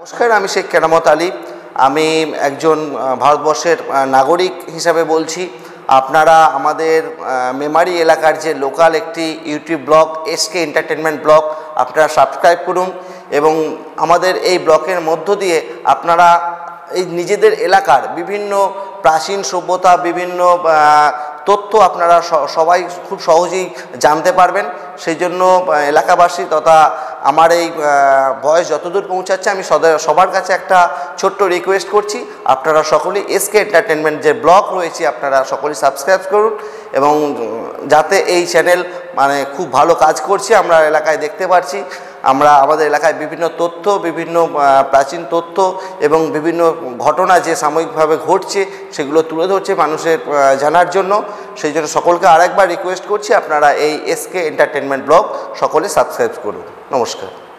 নমস্কার, আমি শেখ কেরামত আলী। আমি একজন ভারতবর্ষের নাগরিক হিসাবে বলছি। আপনারা আমাদের মেমারি এলাকার যে লোকাল একটি YouTube blog SK entertainment blog, আপনারা সাবস্ক্রাইব করুন এবং আমাদের এই ব্লকের মধ্য দিয়ে আপনারা এই নিজেদের এলাকার বিভিন্ন প্রাচীন সভ্যতা, বিভিন্ন তথ্য আপনারা সবাই খুব সহজেই জানতে পারবেন। সেই জন্য এলাকাবাসী তথা আমার এই বয়স যতদূর পৌঁছাচ্ছে, আমি সবার কাছে একটা ছোট্ট রিকোয়েস্ট করছি। আপনারা সকলেই এসকে এন্টারটেনমেন্ট যে ব্লগ রয়েছে, আপনারা সকলেই সাবস্ক্রাইব করুন এবং যাতে এই চ্যানেল মানে খুব ভালো কাজ করছে, আমরা এলাকায় দেখতে পাচ্ছি আমরা আমাদের এলাকায় বিভিন্ন তথ্য, বিভিন্ন প্রাচীন তথ্য এবং বিভিন্ন ঘটনা যে সাময়িকভাবে ঘটছে, সেগুলো তুলে ধরছে মানুষের জানার জন্য। সেই জন্য সকলকে আরেকবার রিকোয়েস্ট করছি, আপনারা এই এসকে এন্টারটেনমেন্ট ব্লগ সকলে সাবস্ক্রাইব করুন। নমস্কার।